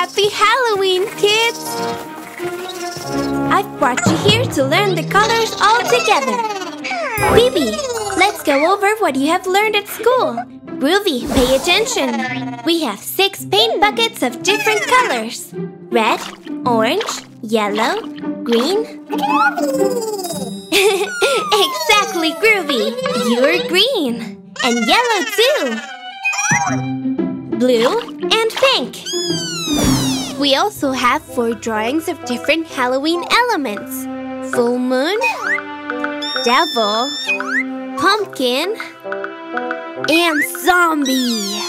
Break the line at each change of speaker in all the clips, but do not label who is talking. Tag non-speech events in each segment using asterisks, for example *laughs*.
Happy Halloween, kids! I've brought you here to learn the colors all together. Phoebe, let's go over what you have learned at school. Groovy, pay attention. We have six paint buckets of different colors. Red, orange, yellow, green. *laughs* exactly, Groovy. You're green. And yellow, too. Blue and pink. We also have four drawings of different Halloween elements. Full moon, devil, pumpkin, and zombie.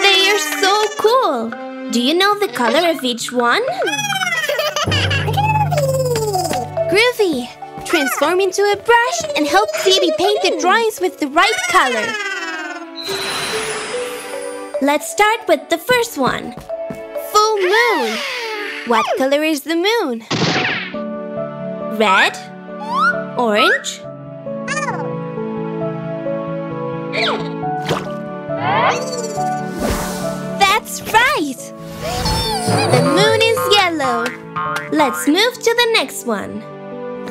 They are so cool. Do you know the color of each one? Groovy! Transform into a brush and help Phoebe paint the drawings with the right color. Let's start with the first one. Full moon. What color is the moon? Red? Orange? That's right! The moon is yellow. Let's move to the next one.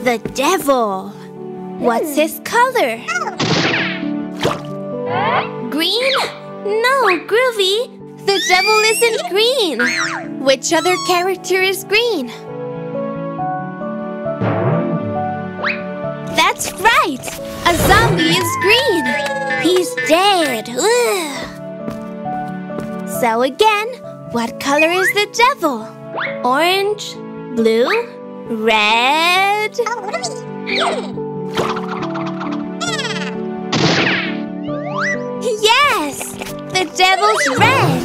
The devil. What's his color? Green? No, Groovy. The devil isn't green. Which other character is green? That's right! A zombie is green! He's dead! Ugh. So again, what color is the devil? Orange? Blue? Red? Devil's red!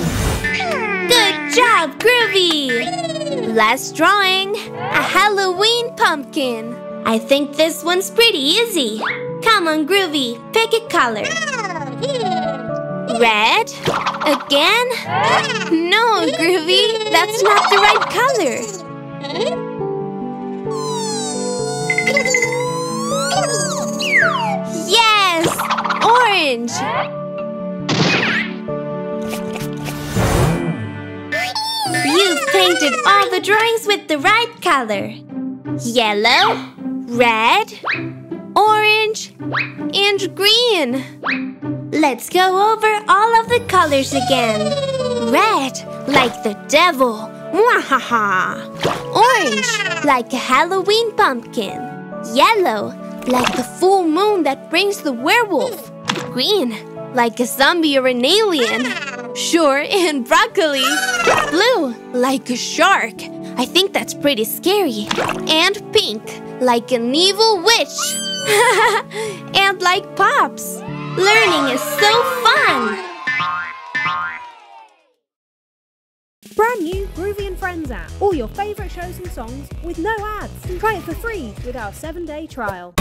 Good job, Groovy! Last drawing, a Halloween pumpkin. I think this one's pretty easy. Come on, Groovy, pick a color. Red? Again? No, Groovy, that's not the right color. Yes! Orange! Painted all the drawings with the right color. Yellow, red, orange, and green. Let's go over all of the colors again. Red, like the devil. Mwahaha. Orange, like a Halloween pumpkin. Yellow, like the full moon that brings the werewolf. Green, like a zombie or an alien. Sure, *laughs* and broccoli. Blue, like a shark. I think that's pretty scary. And pink, like an evil witch. *laughs* and like Pops. Learning is so fun!
Brand new Groovy and Friends app. All your favourite shows and songs with no ads. Try it for free with our 7-day trial.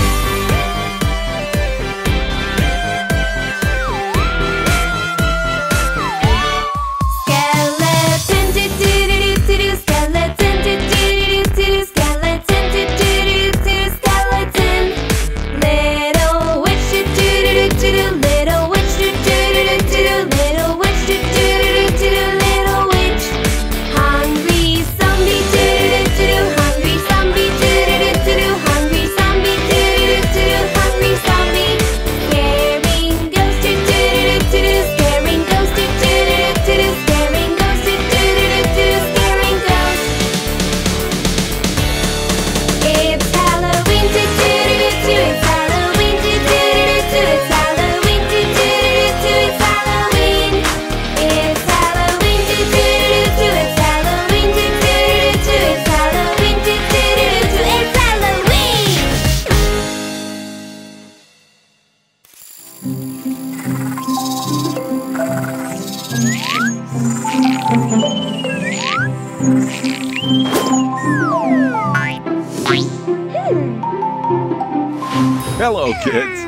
Hello, kids.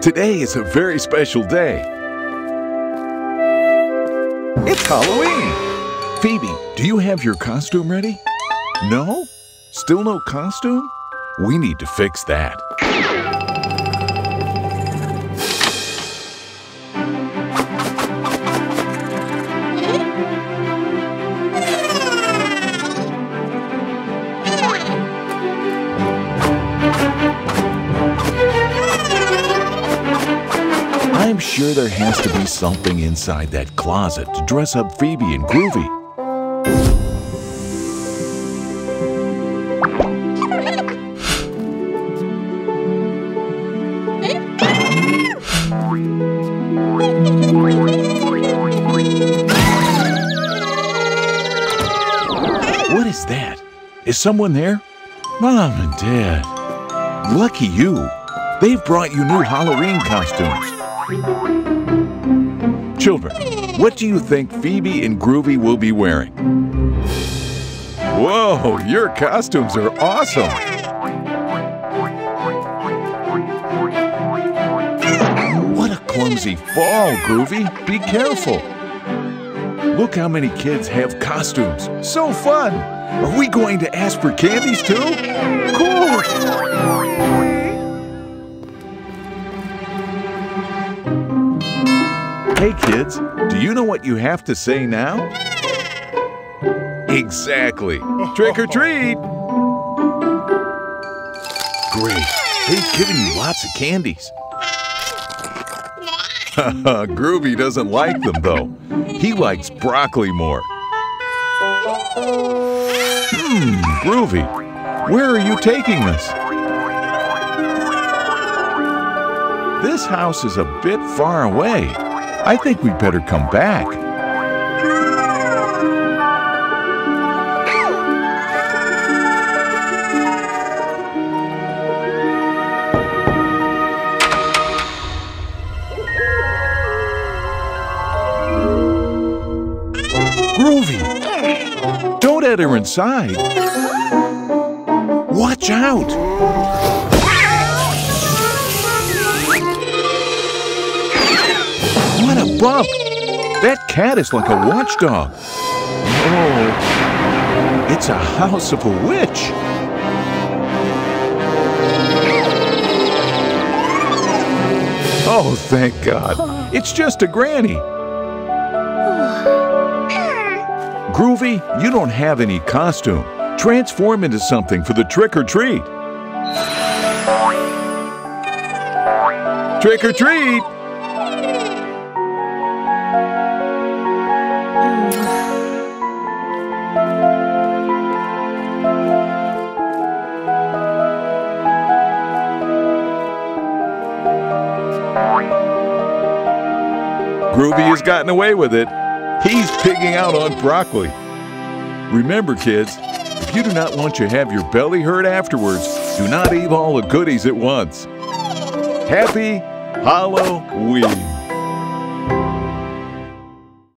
Today is a very special day. It's Halloween. Phoebe, do you have your costume ready? No? Still no costume? We need to fix that. Sure there has to be something inside that closet to dress up Phoebe and Groovy. What is that? Is someone there? Mom and Dad. Lucky you. They've brought you new Halloween costumes. Children, what do you think Phoebe and Groovy will be wearing? Whoa, your costumes are awesome! What a clumsy fall, Groovy. Be careful. Look how many kids have costumes. So fun! Are we going to ask for candies too? Cool! Hey kids, do you know what you have to say now? Exactly. Trick or treat! Great. They've given you lots of candies. *laughs* Groovy doesn't like them though. He likes broccoli more. Hmm, Groovy, where are you taking us? This house is a bit far away. I think we'd better come back. Groovy! Don't let her inside. Watch out! That cat is like a watchdog. Oh, it's a house of a witch. Oh, thank God. It's just a granny. Groovy, you don't have any costume. Transform into something for the trick or treat. Trick or treat! Groovy has gotten away with it. He's pigging out on broccoli. Remember, kids, if you do not want to have your belly hurt afterwards, do not eat all the goodies at once. Happy Halloween!